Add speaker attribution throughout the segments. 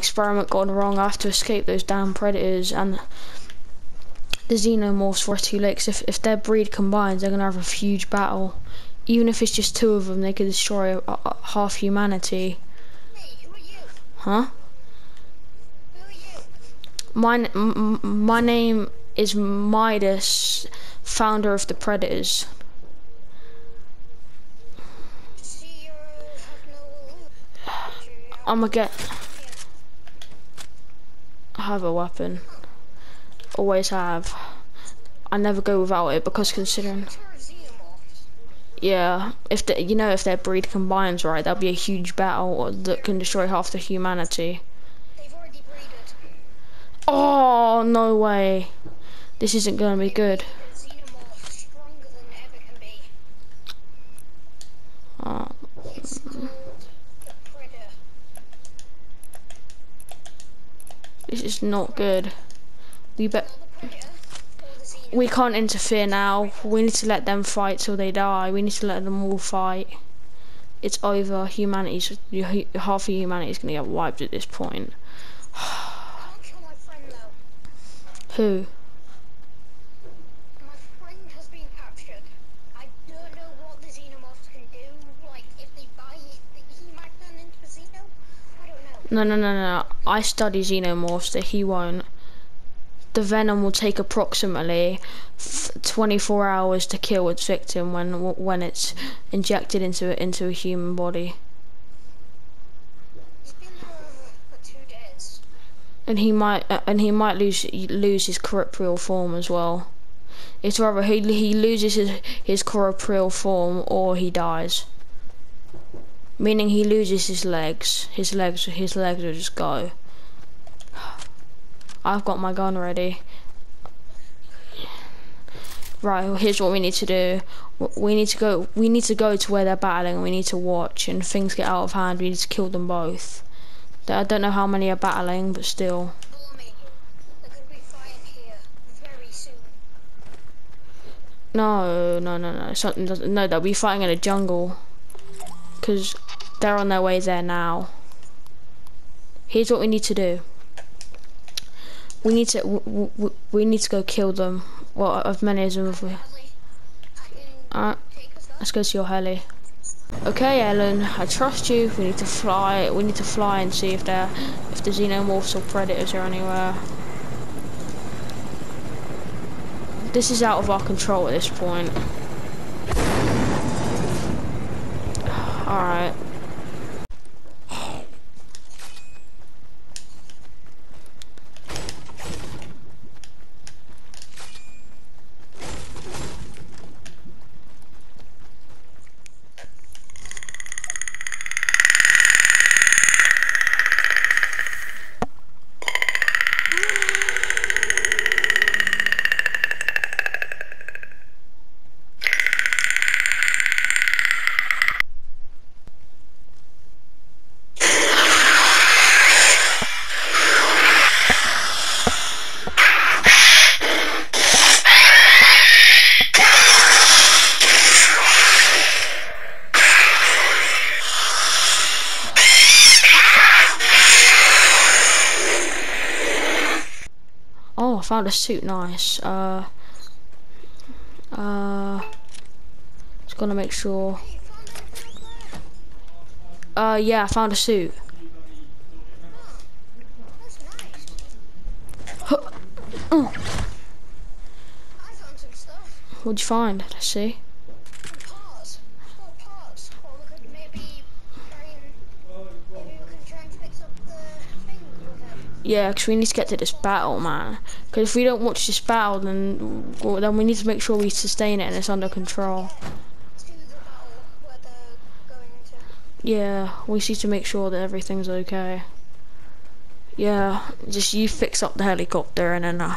Speaker 1: experiment gone wrong. I have to escape those damn predators and the xenomorphs for two lakes. If if their breed combines, they're gonna have a huge battle. Even if it's just two of them, they could destroy uh, uh, half humanity.
Speaker 2: Hey, who are you?
Speaker 1: Huh?
Speaker 2: Who are you?
Speaker 1: My n- m- m- my name is Midas, founder of the Predators.
Speaker 2: See, you have no.
Speaker 1: I'm gonna get. Have a weapon. Always have. I never go without it because considering. Yeah, if the, you know if their breed combines right, that'll be a huge battle that can destroy half the humanity. Oh no way! This isn't gonna be good.
Speaker 2: A xenomorph stronger than ever can be.
Speaker 1: Oh,
Speaker 2: It's called the Predator.
Speaker 1: This is not good. We bet
Speaker 2: Not the Predator. Or the Xenomorph.
Speaker 1: we can't interfere now. We need to let them fight till they die. We need to let them all fight. It's over. Humanity's half of humanity is gonna get wiped at this point.
Speaker 2: Can't kill my friend though.
Speaker 1: Who?
Speaker 2: My friend has been captured. I don't know what the xenomorphs can do. Like, if they bite, he might turn into a xeno. I don't know.
Speaker 1: No, no, no, no. I study xenomorphs, that he won't. The venom will take approximately f- 24 hours to kill its victim when when it's injected into into a human body,
Speaker 2: He's been there for two days.
Speaker 1: and he might uh, and he might lose lose his corporeal form as well. It's rather he he loses his his corporeal form or he dies. Meaning he loses his legs. His legs his legs will just go. I've got my gun ready. Right, well, here's what we need to do. We need to go. We need to go to where they're battling, we need to watch. And things get out of hand, we need to kill them both. I don't know how many are battling, but still. No, no, no, no. Something doesn't. No, they'll be fighting in a jungle. Cause they're on their way there now. Here's what we need to do. We need to. W- w- w- we need to go kill them. Well, as many as we. Alright.
Speaker 2: us.
Speaker 1: Let's go to your heli. Okay, Ellen, I trust you. We need to fly. We need to fly and see if there, if the xenomorphs or predators are anywhere. This is out of our control at this point. All right. Found a suit. Nice. Uh. Uh. Just gonna make sure. Uh, yeah, I found a suit.
Speaker 2: Stuff.
Speaker 1: what'd you find? Let's see.
Speaker 2: Some parts. Small parts. Or we could maybe try and maybe we could try and fix up the thing with them.
Speaker 1: Yeah, 'cause we need to get to this battle, man. 'Cause if we don't watch this battle, then well, then we need to make sure we sustain it and it's under control. Yeah, we need to make sure that everything's okay. Yeah, just you fix up the helicopter and then uh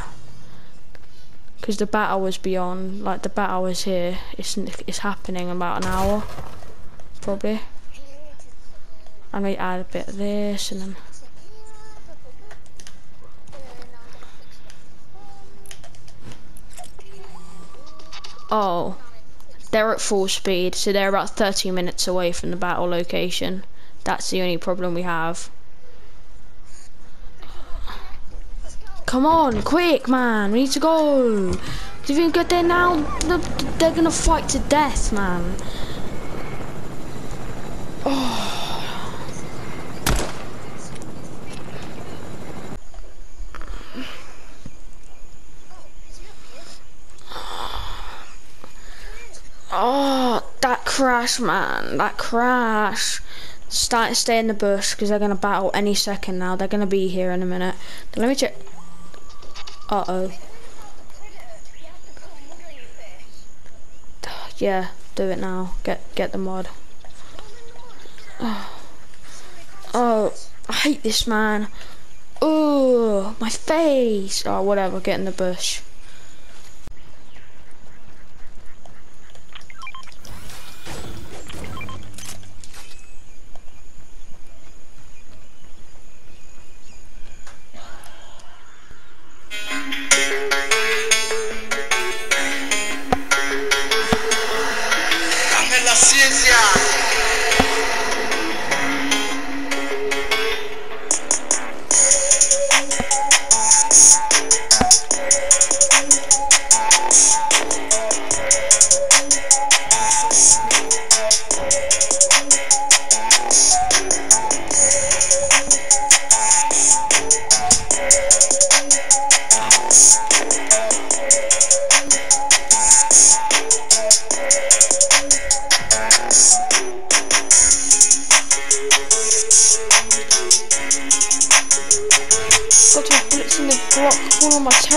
Speaker 1: 'cause the battle was beyond, like the battle is here. It's it's happening in about an hour, probably. I may add a bit of this and then. Oh, they're at full speed, so they're about 30 minutes away from the battle location. That's the only problem we have. Come on, quick, man. We need to go. If we get there now, they're going to fight to death, man. Oh. Crash, man. That crash. Start stay in the bush because they're to battle any second now. They're to be here in a minute. Let me check. Uh-oh. Yeah, do it now. Get get the mod. Oh, oh I hate this man. Oh, my face. Oh, whatever. Get in the bush. 谢谢。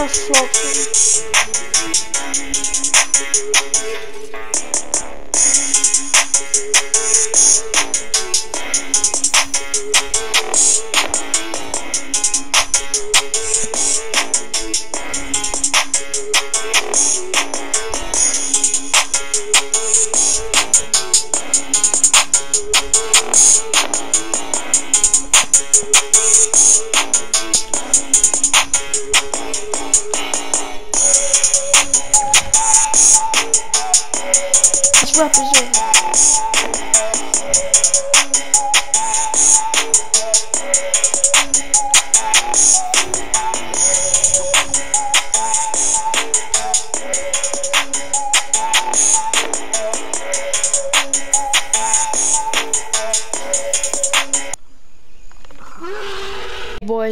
Speaker 1: One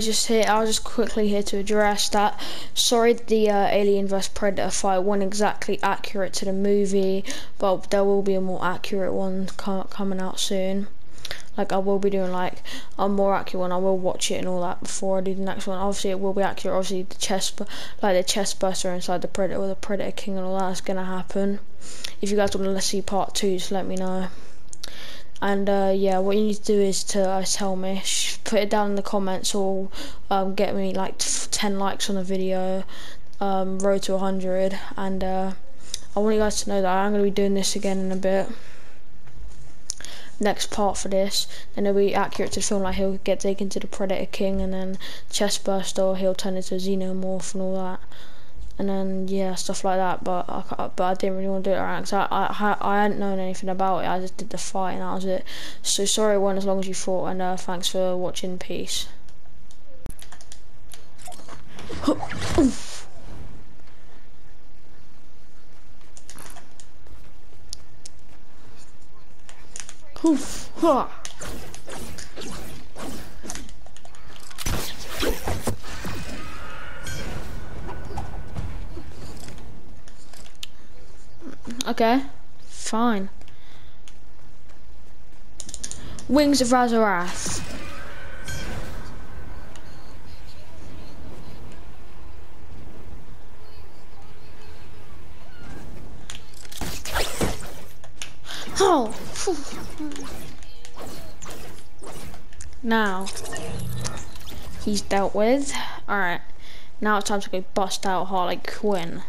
Speaker 1: just here I was just quickly here to address that. Sorry the uh, Alien vs. Predator fight wasn't exactly accurate to the movie but there will be a more accurate one co coming out soon. Like I will be doing like a more accurate one. I will watch it and all that before I do the next one. Obviously it will be accurate. Obviously the chest like the chest buster inside the Predator or the Predator King and all that is gonna happen. If you guys want to see part two just let me know. And uh, yeah what you need to do is to uh, tell me put it down in the comments or um, get me like 10 likes on the video um, road to 100 and uh, I want you guys to know that I'm going to be doing this again in a bit. Next part for this and it'll be accurate to film like he'll get taken to the Predator King and then chest burst or he'll turn into a Xenomorph and all that and then yeah stuff like that but I, but I didn't really want to do it around because I, I, I hadn't known anything about it I just did the fight and that was it. So sorry it went as long as you thought and uh, thanks for watching peace. Oof. Okay, fine. Wings of Razarath. Oh! Now, he's dealt with. Alright, now it's time to go bust out Harley Quinn.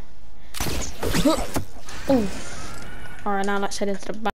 Speaker 1: Alright, now let's head into the back.